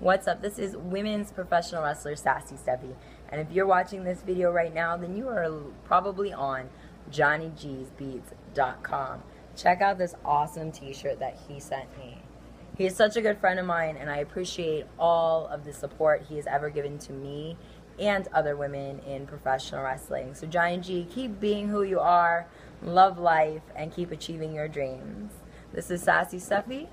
What's up? This is women's professional wrestler Sassy Stephie. And if you're watching this video right now, then you are probably on johngysbeat.com. Check out this awesome t-shirt that he sent me. He is such a good friend of mine, and I appreciate all of the support he has ever given to me and other women in professional wrestling. So, Johngy, keep being who you are, love life, and keep achieving your dreams. This is Sassy Stephie